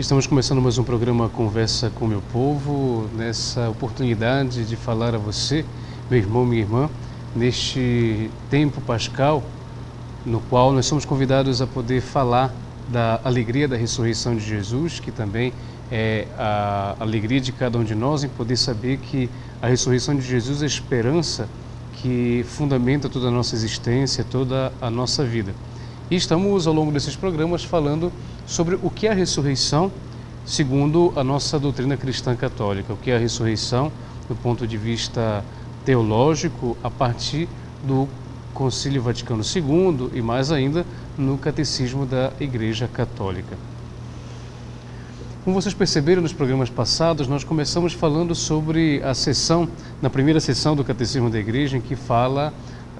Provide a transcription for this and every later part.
Estamos começando mais um programa Conversa com Meu Povo, nessa oportunidade de falar a você, meu irmão, minha irmã, neste tempo pascal, no qual nós somos convidados a poder falar da alegria da ressurreição de Jesus, que também é a alegria de cada um de nós em poder saber que a ressurreição de Jesus é a esperança que fundamenta toda a nossa existência, toda a nossa vida. E estamos, ao longo desses programas, falando sobre o que é a ressurreição, segundo a nossa doutrina cristã católica, o que é a ressurreição do ponto de vista teológico, a partir do Concílio Vaticano II e mais ainda no Catecismo da Igreja Católica. Como vocês perceberam nos programas passados, nós começamos falando sobre a sessão, na primeira sessão do Catecismo da Igreja, em que fala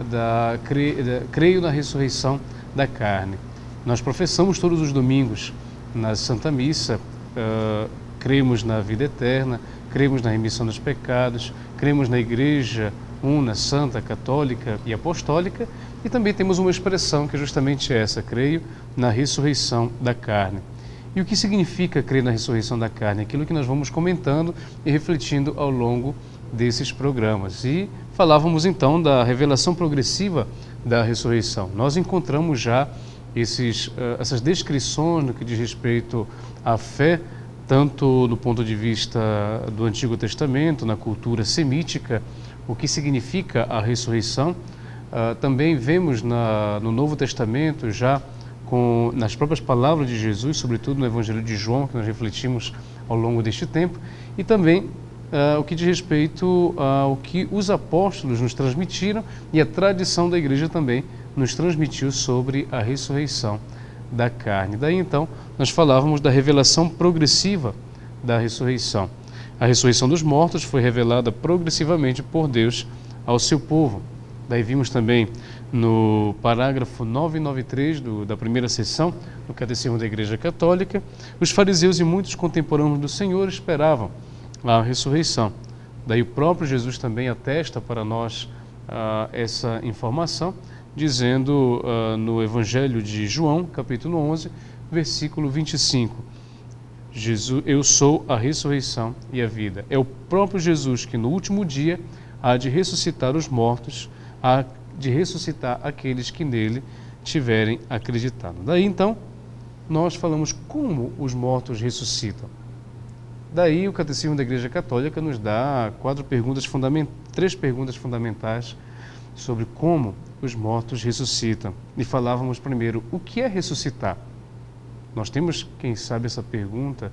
da, da creio na ressurreição da carne. Nós professamos todos os domingos na Santa Missa, uh, cremos na vida eterna, cremos na remissão dos pecados, cremos na Igreja una, santa, católica e apostólica, e também temos uma expressão que é justamente essa, creio na ressurreição da carne. E o que significa crer na ressurreição da carne? Aquilo que nós vamos comentando e refletindo ao longo desses programas. E falávamos então da revelação progressiva da ressurreição. Nós encontramos já esses, uh, essas descrições no que diz respeito à fé, tanto do ponto de vista do Antigo Testamento, na cultura semítica, o que significa a ressurreição. Uh, também vemos na, no Novo Testamento já com, nas próprias palavras de Jesus, sobretudo no Evangelho de João, que nós refletimos ao longo deste tempo, e também uh, o que diz respeito ao que os apóstolos nos transmitiram e a tradição da igreja também nos transmitiu sobre a ressurreição da carne. Daí então nós falávamos da revelação progressiva da ressurreição. A ressurreição dos mortos foi revelada progressivamente por Deus ao seu povo. Daí vimos também no parágrafo 993 do, da primeira sessão do Catecismo da Igreja Católica, os fariseus e muitos contemporâneos do Senhor esperavam a ressurreição. Daí o próprio Jesus também atesta para nós uh, essa informação, dizendo uh, no Evangelho de João, capítulo 11, versículo 25. Jesus, eu sou a ressurreição e a vida. É o próprio Jesus que no último dia há de ressuscitar os mortos, há de ressuscitar aqueles que nele tiverem acreditado. Daí então, nós falamos como os mortos ressuscitam. Daí o Catecismo da Igreja Católica nos dá quatro perguntas três perguntas fundamentais sobre como os mortos ressuscitam. E falávamos primeiro, o que é ressuscitar? Nós temos, quem sabe, essa pergunta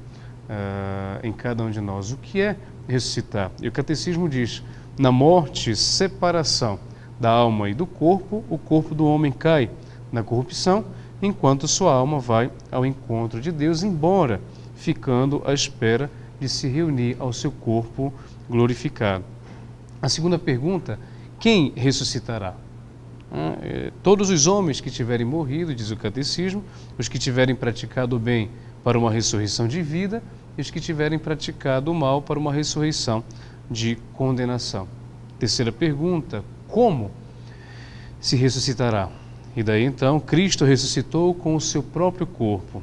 uh, em cada um de nós. O que é ressuscitar? E o Catecismo diz, na morte, separação da alma e do corpo, o corpo do homem cai na corrupção, enquanto sua alma vai ao encontro de Deus, embora ficando à espera de se reunir ao seu corpo glorificado. A segunda pergunta: quem ressuscitará? Ah, é, todos os homens que tiverem morrido, diz o catecismo, os que tiverem praticado o bem para uma ressurreição de vida e os que tiverem praticado o mal para uma ressurreição de condenação. Terceira pergunta: como se ressuscitará? E daí então, Cristo ressuscitou com o seu próprio corpo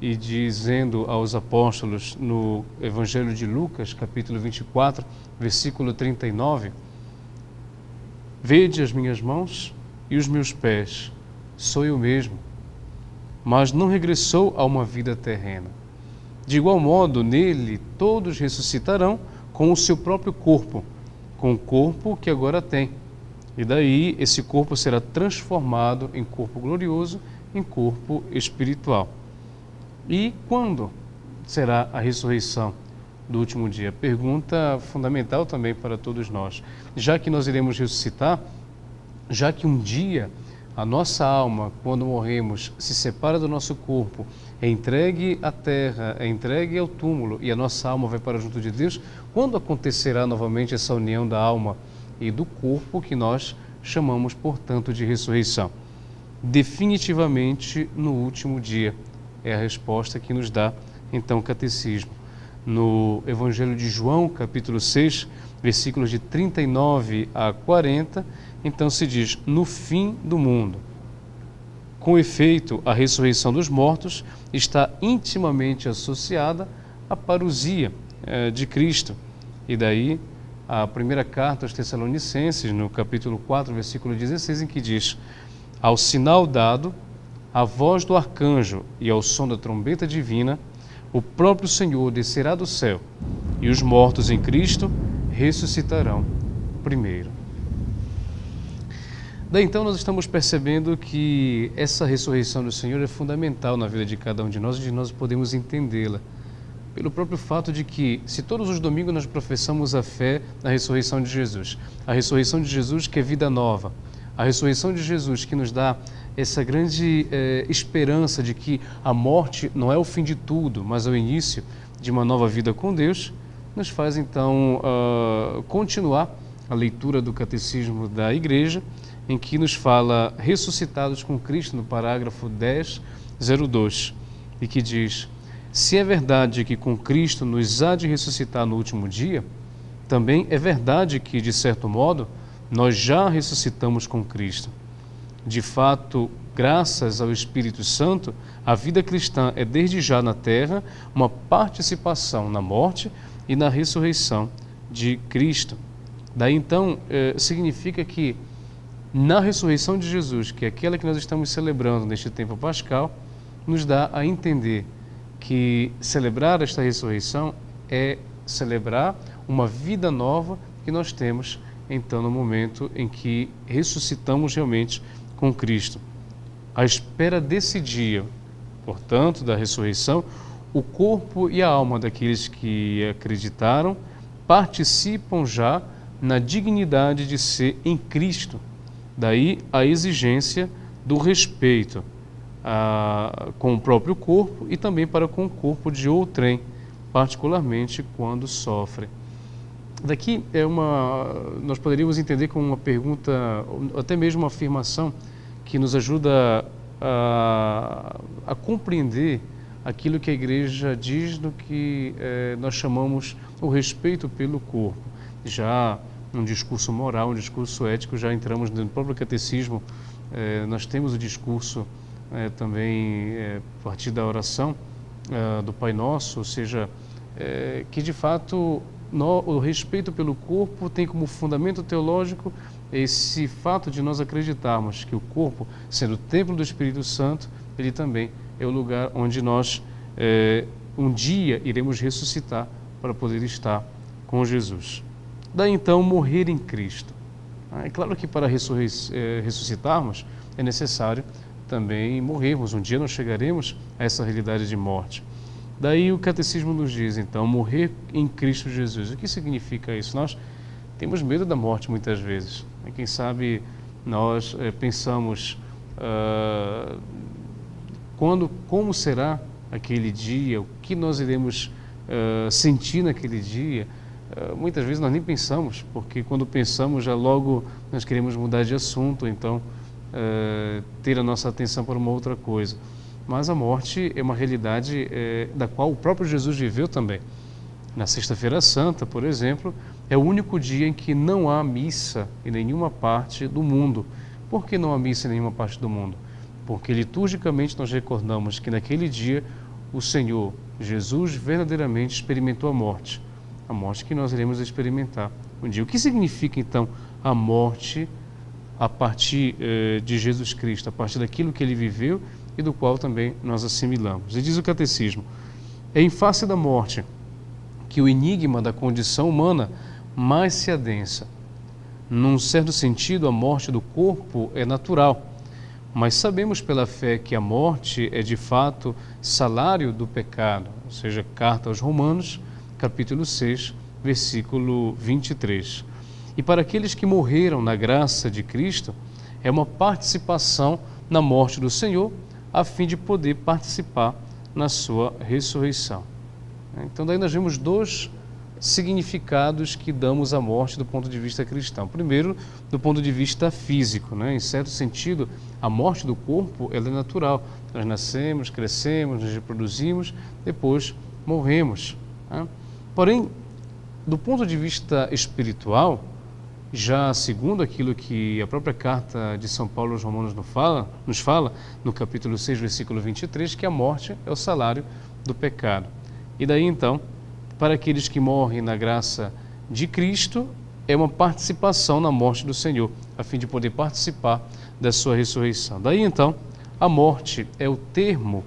e dizendo aos apóstolos no Evangelho de Lucas, capítulo 24, versículo 39: Vede as minhas mãos e os meus pés, sou eu mesmo. Mas não regressou a uma vida terrena. De igual modo, nele todos ressuscitarão com o seu próprio corpo, com o corpo que agora tem. E daí esse corpo será transformado em corpo glorioso, em corpo espiritual. E quando será a ressurreição do último dia? Pergunta fundamental também para todos nós. Já que nós iremos ressuscitar, já que um dia a nossa alma, quando morremos, se separa do nosso corpo, é entregue à terra, é entregue ao túmulo e a nossa alma vai para junto de Deus, quando acontecerá novamente essa união da alma e do corpo que nós chamamos, portanto, de ressurreição? Definitivamente no último dia é a resposta que nos dá então o catecismo. No Evangelho de João, capítulo 6, versículos de 39 a 40, então se diz: no fim do mundo. com efeito, a ressurreição dos mortos está intimamente associada à parousia eh, de Cristo. E daí a primeira carta aos Tessalonicenses, no capítulo 4, versículo 16, em que diz: Ao sinal dado, a voz do arcanjo e ao som da trombeta divina, o próprio Senhor descerá do céu, e os mortos em Cristo ressuscitarão primeiro. Daí então nós estamos percebendo que essa ressurreição do Senhor é fundamental na vida de cada um de nós e de nós podemos entendê-la. Pelo próprio fato de que, se todos os domingos nós professamos a fé na ressurreição de Jesus, a ressurreição de Jesus que é vida nova, a ressurreição de Jesus que nos dá essa grande eh, esperança de que a morte não é o fim de tudo, mas é o início de uma nova vida com Deus, nos faz então uh, continuar a leitura do Catecismo da Igreja em que nos fala ressuscitados com Cristo no parágrafo 10, 02, e que diz: Se é verdade que com Cristo nos há de ressuscitar no último dia, também é verdade que, de certo modo, nós já ressuscitamos com Cristo. De fato, graças ao Espírito Santo, a vida cristã é desde já na terra uma participação na morte e na ressurreição de Cristo. Daí então eh, significa que na ressurreição de Jesus, que é aquela que nós estamos celebrando neste tempo pascal, nos dá a entender que celebrar esta ressurreição é celebrar uma vida nova que nós temos então no momento em que ressuscitamos realmente com Cristo. À espera desse dia, portanto, da ressurreição, o corpo e a alma daqueles que acreditaram participam já na dignidade de ser em Cristo Daí a exigência do respeito a, com o próprio corpo e também para com o corpo de outrem, particularmente quando sofre. Daqui é uma, nós poderíamos entender como uma pergunta, até mesmo uma afirmação que nos ajuda a, a compreender aquilo que a igreja diz no que eh, nós chamamos o respeito pelo corpo. Já um discurso moral, um discurso ético, já entramos no próprio catecismo, eh, nós temos o discurso eh, também a partir da oração do Pai Nosso, ou seja, que de fato o respeito pelo corpo tem como fundamento teológico esse fato de nós acreditarmos que o corpo, sendo o templo do Espírito Santo, ele também é o lugar onde nós eh, um dia iremos ressuscitar para poder estar com Jesus. Daí então morrer em Cristo. Ah, é claro que para eh, ressuscitarmos é necessário também morrermos. Um dia nós chegaremos a essa realidade de morte. Daí o catecismo nos diz, então, morrer em Cristo Jesus. O que significa isso? Nós temos medo da morte muitas vezes. Quem sabe nós é, pensamos uh, quando, como será aquele dia, o que nós iremos uh, sentir naquele dia. Eh, muitas vezes nós nem pensamos, porque quando pensamos já logo nós queremos mudar de assunto, então uh, ter a nossa atenção para uma outra coisa. Mas a morte é uma realidade uh, da qual o próprio Jesus viveu também. Na Sexta-feira Santa, por exemplo, é o único dia em que não há missa em nenhuma parte do mundo. Por que não há missa em nenhuma parte do mundo? Porque liturgicamente nós recordamos que naquele dia o Senhor Jesus verdadeiramente experimentou a morte a morte que nós iremos experimentar um dia. O que significa então a morte a partir eh, de Jesus Cristo, a partir daquilo que ele viveu e do qual também nós assimilamos? E diz o catecismo: é em face da morte que o enigma da condição humana mais se adensa. Num certo sentido, a morte do corpo é natural, mas sabemos pela fé que a morte é de fato salário do pecado, ou seja, carta aos Romanos capítulo 6, versículo 23. E para aqueles que morreram na graça de Cristo, é uma participação na morte do Senhor, a fim de poder participar na sua ressurreição. Então, daí nós vemos dois significados que damos à morte do ponto de vista cristão. Primeiro, do ponto de vista físico, né? em certo sentido, a morte do corpo ela é natural. Nós nascemos, crescemos, nos reproduzimos, depois morremos. Né? Porém, do ponto de vista espiritual, Já segundo aquilo que a própria carta de São Paulo aos Romanos nos fala, nos fala, no capítulo 6, versículo 23, que a morte é o salário do pecado. E daí então, para aqueles que morrem na graça de Cristo, é uma participação na morte do Senhor, a fim de poder participar da sua ressurreição. Daí então, a morte é o termo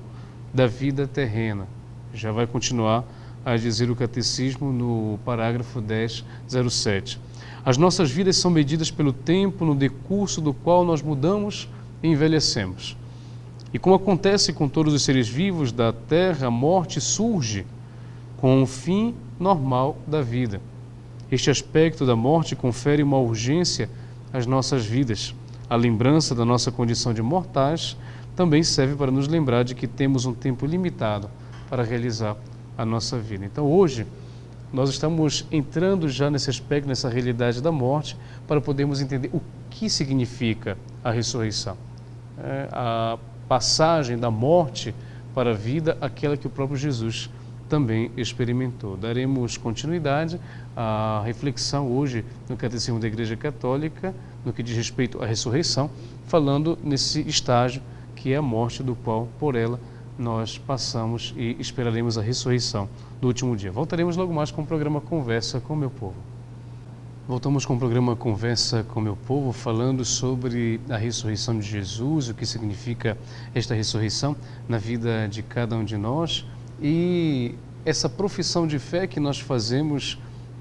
da vida terrena. Já vai continuar a dizer o catecismo no parágrafo 1007. As nossas vidas são medidas pelo tempo no decurso do qual nós mudamos e envelhecemos. E como acontece com todos os seres vivos da terra, a morte surge com o fim normal da vida. Este aspecto da morte confere uma urgência às nossas vidas. A lembrança da nossa condição de mortais também serve para nos lembrar de que temos um tempo limitado para realizar a nossa vida. Então, hoje, nós estamos entrando já nesse aspecto, nessa realidade da morte, para podermos entender o que significa a ressurreição. É a passagem da morte para a vida, aquela que o próprio Jesus também experimentou. Daremos continuidade à reflexão hoje no Catecismo da Igreja Católica, no que diz respeito à ressurreição, falando nesse estágio que é a morte, do qual, por ela, nós passamos e esperaremos a ressurreição do último dia. Voltaremos logo mais com o programa Conversa com Meu Povo. Voltamos com o programa Conversa com Meu Povo, falando sobre a ressurreição de Jesus, o que significa esta ressurreição na vida de cada um de nós e essa profissão de fé que nós fazemos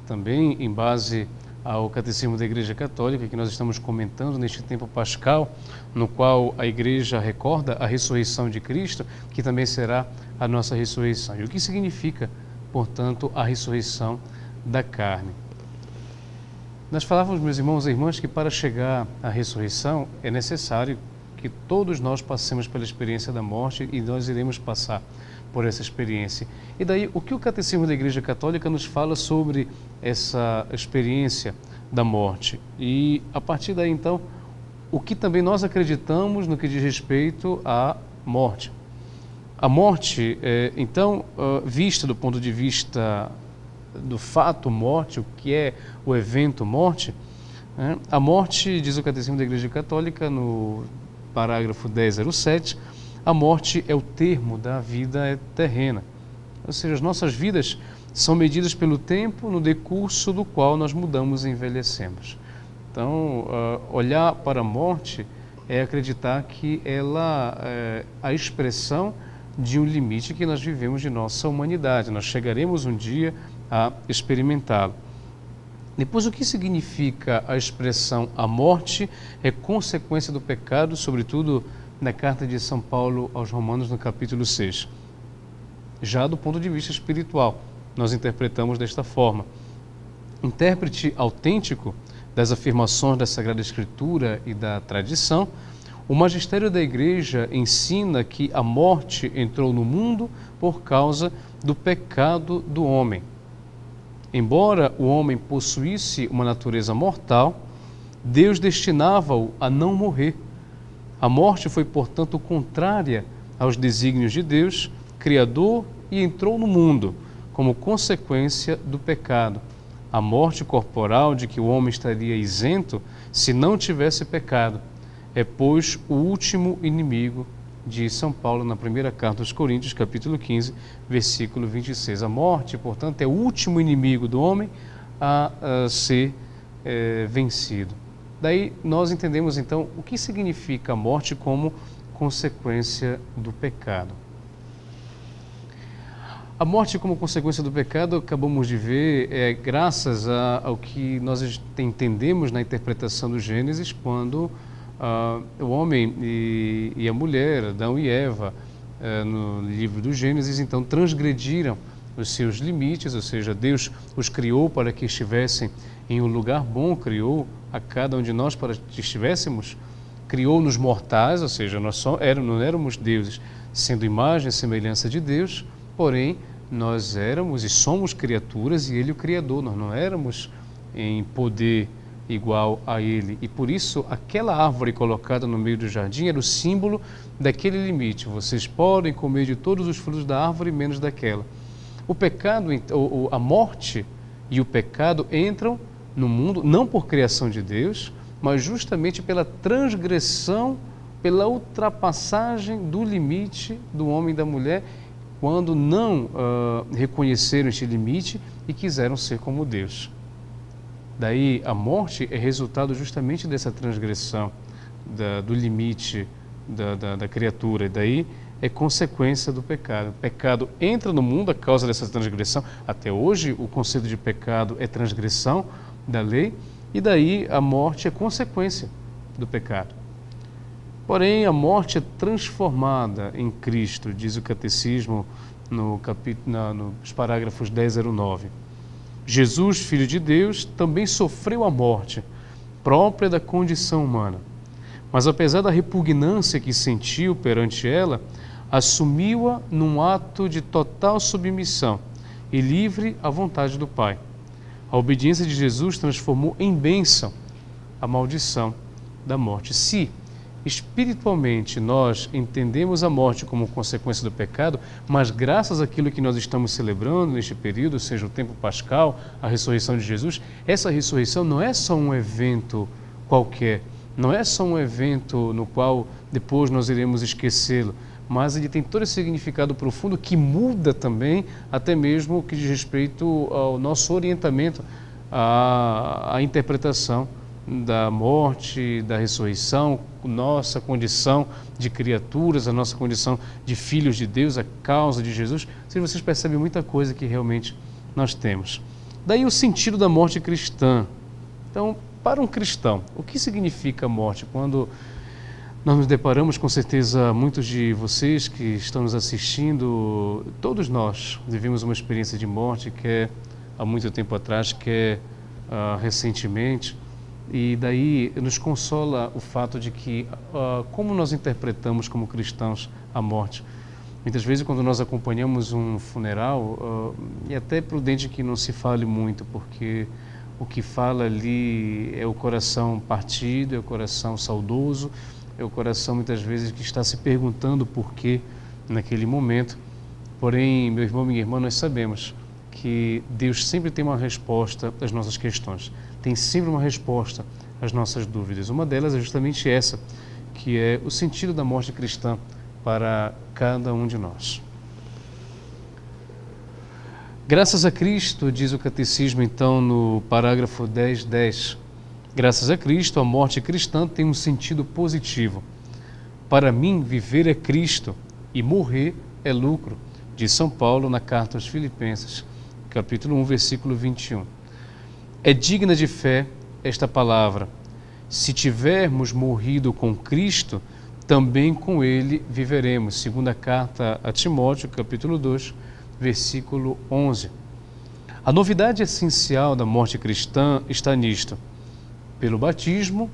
também em base ao Catecismo da Igreja Católica, que nós estamos comentando neste tempo pascal, no qual a Igreja recorda a ressurreição de Cristo, que também será a nossa ressurreição. E o que significa, portanto, a ressurreição da carne? Nós falávamos, meus irmãos e irmãs, que para chegar à ressurreição é necessário que todos nós passemos pela experiência da morte e nós iremos passar por essa experiência. E daí, o que o Catecismo da Igreja Católica nos fala sobre essa experiência da morte? E a partir daí, então, o que também nós acreditamos no que diz respeito à morte? A morte, é, então, vista do ponto de vista do fato morte, o que é o evento morte, né? a morte, diz o Catecismo da Igreja Católica, no parágrafo 1007, a morte é o termo da vida terrena. Ou seja, as nossas vidas são medidas pelo tempo no decurso do qual nós mudamos e envelhecemos. Então, uh, olhar para a morte é acreditar que ela é a expressão de um limite que nós vivemos de nossa humanidade. Nós chegaremos um dia a experimentá-lo. Depois, o que significa a expressão a morte é consequência do pecado, sobretudo na carta de São Paulo aos Romanos, no capítulo 6. Já do ponto de vista espiritual, nós interpretamos desta forma: intérprete autêntico das afirmações da Sagrada Escritura e da tradição, o magistério da Igreja ensina que a morte entrou no mundo por causa do pecado do homem. Embora o homem possuísse uma natureza mortal, Deus destinava-o a não morrer a morte foi, portanto, contrária aos desígnios de Deus, Criador, e entrou no mundo como consequência do pecado. A morte corporal de que o homem estaria isento se não tivesse pecado é, pois, o último inimigo de São Paulo na primeira carta aos Coríntios, capítulo 15, versículo 26. A morte, portanto, é o último inimigo do homem a, a ser é, vencido. Daí nós entendemos então o que significa a morte como consequência do pecado. A morte como consequência do pecado, acabamos de ver, é graças a, ao que nós entendemos na interpretação do Gênesis, quando uh, o homem e, e, a mulher, Adão e Eva, uh, no livro do Gênesis, então transgrediram os seus limites, ou seja, Deus os criou para que estivessem em um lugar bom, criou a cada um de nós para que estivéssemos, criou-nos mortais, ou seja, nós só éramos, não éramos deuses, sendo imagem e semelhança de Deus, porém nós éramos e somos criaturas e Ele o Criador, nós não éramos em poder igual a Ele. E por isso, aquela árvore colocada no meio do jardim era o símbolo daquele limite. Vocês podem comer de todos os frutos da árvore, menos daquela. O pecado, a morte e o pecado entram no mundo, não por criação de Deus, mas justamente pela transgressão, pela ultrapassagem do limite do homem e da mulher, quando não uh, reconheceram este limite e quiseram ser como Deus. Daí a morte é resultado justamente dessa transgressão da, do limite da, da, da criatura. E daí é consequência do pecado. O pecado entra no mundo a causa dessa transgressão. Até hoje, o conceito de pecado é transgressão da lei, e daí a morte é consequência do pecado. Porém, a morte é transformada em Cristo, diz o catecismo no capítulo, na, nos parágrafos 10 a 9. Jesus, filho de Deus, também sofreu a morte própria da condição humana. Mas apesar da repugnância que sentiu perante ela, assumiu-a num ato de total submissão e livre à vontade do Pai. A obediência de Jesus transformou em bênção a maldição da morte. Se espiritualmente nós entendemos a morte como consequência do pecado, mas graças àquilo que nós estamos celebrando neste período, seja o tempo pascal, a ressurreição de Jesus, essa ressurreição não é só um evento qualquer, não é só um evento no qual depois nós iremos esquecê-lo, mas ele tem todo esse significado profundo que muda também, até mesmo o que diz respeito ao nosso orientamento, à, à interpretação da morte, da ressurreição, nossa condição de criaturas, a nossa condição de filhos de Deus, a causa de Jesus. Vocês percebem muita coisa que realmente nós temos. Daí o sentido da morte cristã. Então, para um cristão, o que significa morte? Quando nós nos deparamos, com certeza, muitos de vocês que estão nos assistindo, todos nós vivemos uma experiência de morte, quer há muito tempo atrás, quer uh, recentemente, e daí nos consola o fato de que, uh, como nós interpretamos como cristãos a morte? Muitas vezes, quando nós acompanhamos um funeral, uh, é até prudente que não se fale muito, porque o que fala ali é o coração partido, é o coração saudoso, é o coração muitas vezes que está se perguntando por que naquele momento. Porém, meu irmão, minha irmã, nós sabemos que Deus sempre tem uma resposta às nossas questões, tem sempre uma resposta às nossas dúvidas. Uma delas é justamente essa, que é o sentido da morte cristã para cada um de nós. Graças a Cristo, diz o catecismo então no parágrafo 10, 10, Graças a Cristo, a morte cristã tem um sentido positivo. Para mim, viver é Cristo e morrer é lucro, diz São Paulo na carta aos Filipenses, capítulo 1, versículo 21. É digna de fé esta palavra. Se tivermos morrido com Cristo, também com ele viveremos. Segunda carta a Timóteo, capítulo 2, versículo 11. A novidade essencial da morte cristã está nisto pelo batismo,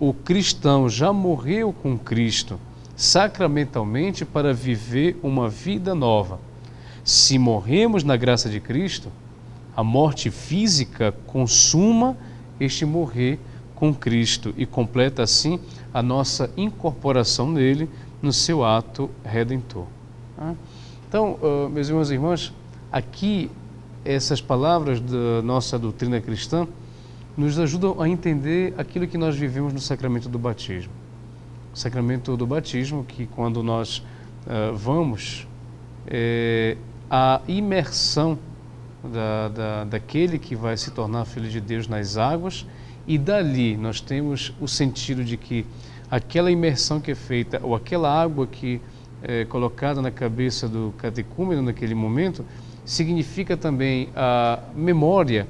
o cristão já morreu com Cristo sacramentalmente para viver uma vida nova. Se morremos na graça de Cristo, a morte física consuma este morrer com Cristo e completa assim a nossa incorporação nele no seu ato redentor. Tá? Então, meus irmãos e irmãs, aqui essas palavras da nossa doutrina cristã nos ajudam a entender aquilo que nós vivemos no sacramento do batismo. O sacramento do batismo, que quando nós uh, vamos, é, a imersão da, da, daquele que vai se tornar filho de Deus nas águas, e dali nós temos o sentido de que aquela imersão que é feita, ou aquela água que é colocada na cabeça do catecúmeno naquele momento, significa também a memória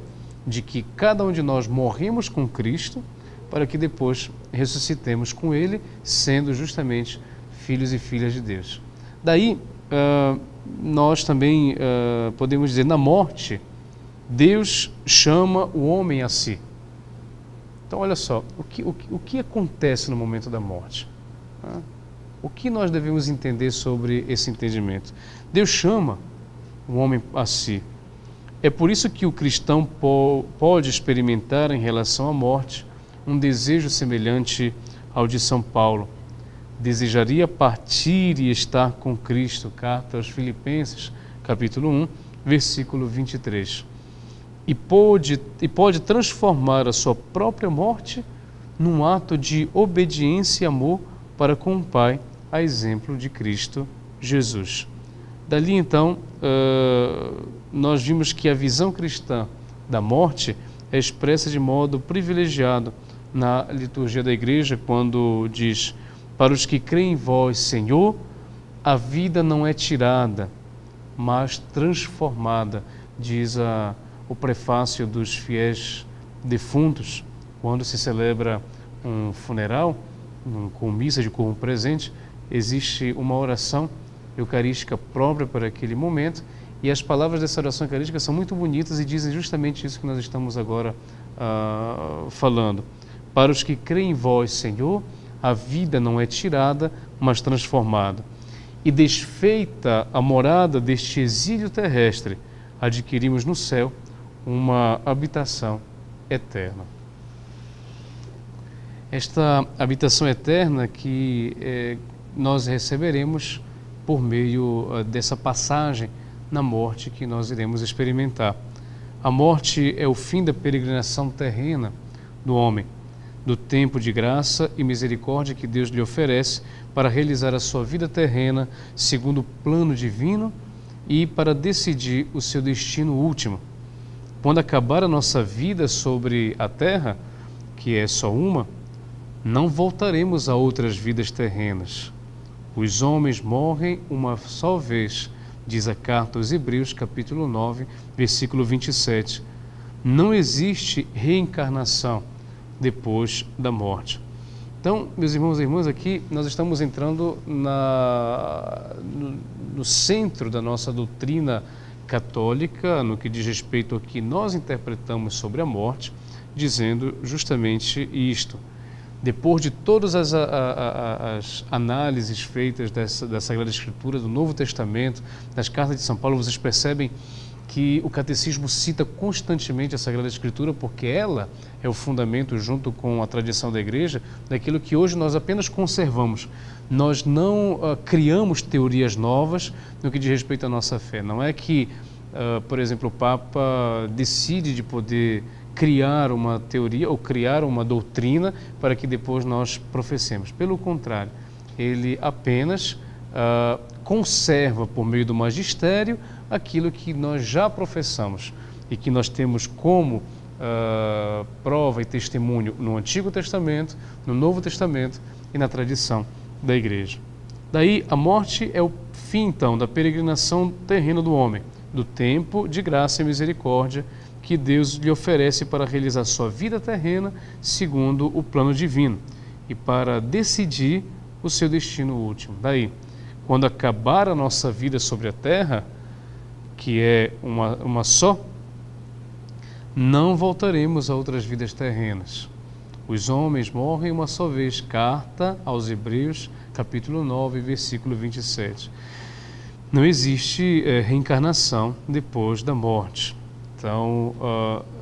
de que cada um de nós morremos com Cristo para que depois ressuscitemos com Ele, sendo justamente filhos e filhas de Deus. Daí, uh, nós também uh, podemos dizer, na morte, Deus chama o homem a si. Então, olha só, o que, o, o que acontece no momento da morte? Uh, o que nós devemos entender sobre esse entendimento? Deus chama o homem a si. É por isso que o cristão pode experimentar em relação à morte um desejo semelhante ao de São Paulo. Desejaria partir e estar com Cristo. Carta aos Filipenses, capítulo 1, versículo 23. e pode, e pode transformar a sua própria morte num ato de obediência e amor para com o Pai, a exemplo de Cristo Jesus. Dali então, uh, nós vimos que a visão cristã da morte é expressa de modo privilegiado na liturgia da igreja, quando diz: Para os que creem em vós, Senhor, a vida não é tirada, mas transformada, diz a, o prefácio dos fiéis defuntos, quando se celebra um funeral, um, com missa de corpo presente, existe uma oração eucarística própria para aquele momento e as palavras dessa oração eucarística são muito bonitas e dizem justamente isso que nós estamos agora uh, falando. Para os que creem em vós, Senhor, a vida não é tirada, mas transformada. E desfeita a morada deste exílio terrestre, adquirimos no céu uma habitação eterna. Esta habitação eterna que eh, nós receberemos por meio uh, dessa passagem na morte que nós iremos experimentar. A morte é o fim da peregrinação terrena do homem, do tempo de graça e misericórdia que Deus lhe oferece para realizar a sua vida terrena segundo o plano divino e para decidir o seu destino último. Quando acabar a nossa vida sobre a terra, que é só uma, não voltaremos a outras vidas terrenas. Os homens morrem uma só vez diz a carta aos Hebreus, capítulo 9, versículo 27. Não existe reencarnação depois da morte. Então, meus irmãos e irmãs, aqui nós estamos entrando na, no, no centro da nossa doutrina católica, no que diz respeito ao que nós interpretamos sobre a morte, dizendo justamente isto depois de todas as, a, a, as análises feitas dessa, da Sagrada Escritura, do Novo Testamento, das cartas de São Paulo, vocês percebem que o catecismo cita constantemente a Sagrada Escritura porque ela é o fundamento, junto com a tradição da igreja, daquilo que hoje nós apenas conservamos. Nós não uh, criamos teorias novas no que diz respeito à nossa fé. Não é que, uh, por exemplo, o Papa decide de poder criar uma teoria ou criar uma doutrina para que depois nós professemos. Pelo contrário, ele apenas uh, conserva por meio do magistério aquilo que nós já professamos e que nós temos como uh, prova e testemunho no Antigo Testamento, no Novo Testamento e na tradição da Igreja. Daí a morte é o fim então da peregrinação terrena do homem, do tempo de graça e misericórdia que Deus lhe oferece para realizar sua vida terrena segundo o plano divino e para decidir o seu destino último. Daí, quando acabar a nossa vida sobre a terra, que é uma, uma só, não voltaremos a outras vidas terrenas. Os homens morrem uma só vez. Carta aos Hebreus, capítulo 9, versículo 27. Não existe é, reencarnação depois da morte. Então,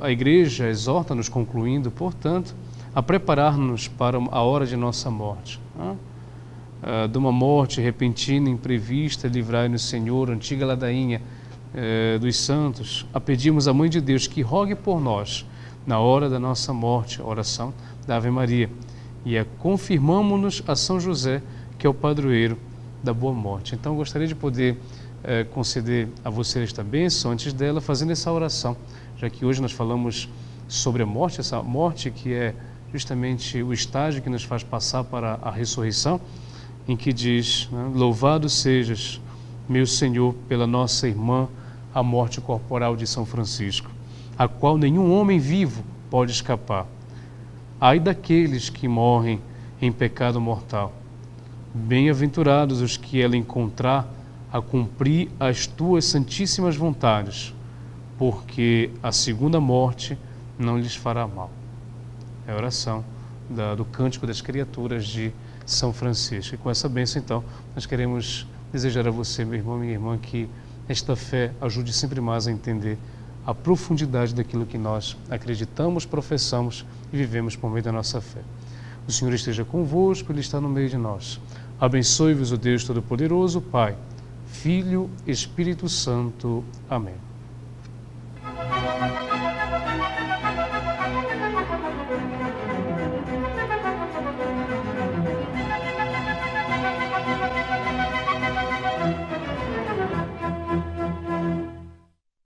a igreja exorta-nos, concluindo, portanto, a preparar-nos para a hora de nossa morte. De uma morte repentina, imprevista, livrai-nos, Senhor, antiga ladainha eh, dos santos, a pedirmos à Mãe de Deus que rogue por nós na hora da nossa morte, oração da Ave Maria. E a confirmamos-nos a São José, que é o padroeiro da boa morte. Então, gostaria de poder é, conceder a você esta bênção antes dela, fazendo essa oração, já que hoje nós falamos sobre a morte, essa morte que é justamente o estágio que nos faz passar para a ressurreição, em que diz: né, Louvado sejas, meu Senhor, pela nossa irmã, a morte corporal de São Francisco, a qual nenhum homem vivo pode escapar. Ai daqueles que morrem em pecado mortal. Bem-aventurados os que ela encontrar a cumprir as tuas santíssimas vontades, porque a segunda morte não lhes fará mal. É a oração da, do Cântico das Criaturas de São Francisco. E com essa bênção, então, nós queremos desejar a você, meu irmão, minha irmã, que esta fé ajude sempre mais a entender a profundidade daquilo que nós acreditamos, professamos e vivemos por meio da nossa fé. O Senhor esteja convosco, Ele está no meio de nós. Abençoe-vos o Deus Todo-Poderoso, Pai Filho, Espírito Santo. Amém.